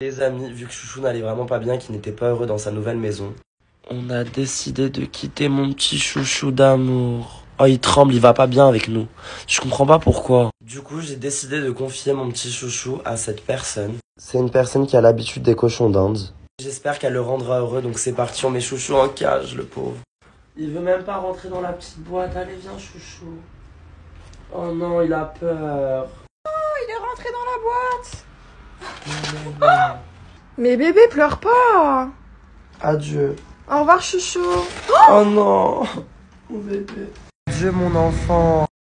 Les amis, vu que Chouchou n'allait vraiment pas bien, qu'il n'était pas heureux dans sa nouvelle maison, on a décidé de quitter mon petit chouchou d'amour. Oh, il tremble, il va pas bien avec nous. Je comprends pas pourquoi. Du coup, j'ai décidé de confier mon petit chouchou à cette personne. C'est une personne qui a l'habitude des cochons d'Inde. J'espère qu'elle le rendra heureux, donc c'est parti, on met chouchou en cage, le pauvre. Il veut même pas rentrer dans la petite boîte. Allez, viens, chouchou. Oh non, il a peur. Mais bébé, pleure pas. Adieu. Au revoir, chouchou. Oh non Mon bébé. Adieu mon enfant.